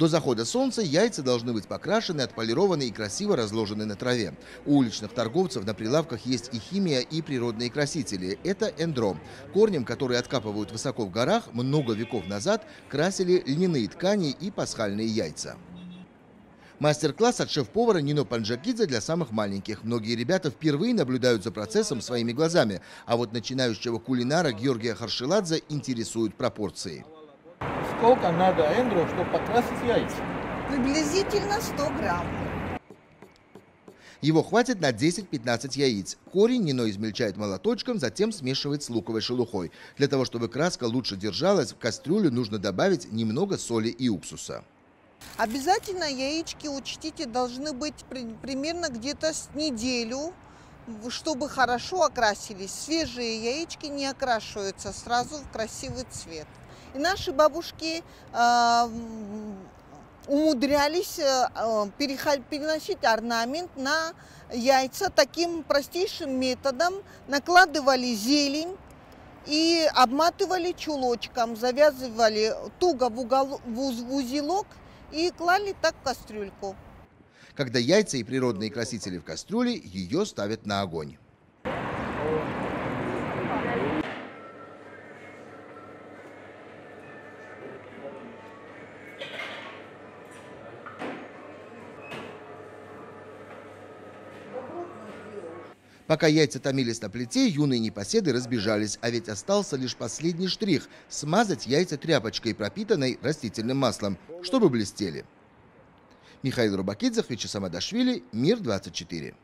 До захода солнца яйца должны быть покрашены, отполированы и красиво разложены на траве. У уличных торговцев на прилавках есть и химия, и природные красители. Это эндром. Корнем, который откапывают высоко в горах, много веков назад красили льняные ткани и пасхальные яйца. Мастер-класс от шеф-повара Нино Панджакидзе для самых маленьких. Многие ребята впервые наблюдают за процессом своими глазами, а вот начинающего кулинара Георгия Харшиладзе интересуют пропорции. Сколько надо эндро, чтобы покрасить яйца? Приблизительно 100 грамм. Его хватит на 10-15 яиц. Корень Нино измельчает молоточком, затем смешивает с луковой шелухой. Для того, чтобы краска лучше держалась, в кастрюлю нужно добавить немного соли и уксуса. Обязательно яички, учтите, должны быть при- примерно где-то с неделю, чтобы хорошо окрасились. Свежие яички не окрашиваются сразу в красивый цвет. И наши бабушки а, умудрялись э, а, переносить орнамент на яйца таким простейшим методом. Накладывали зелень, и обматывали чулочком, завязывали туго в, угол, в узелок и клали так в кастрюльку. Когда яйца и природные красители в кастрюле, ее ставят на огонь. Пока яйца томились на плите, юные непоседы разбежались, а ведь остался лишь последний штрих – смазать яйца тряпочкой, пропитанной растительным маслом, чтобы блестели. Михаил Рубакидзе, Вячеслав Адашвили, Мир 24.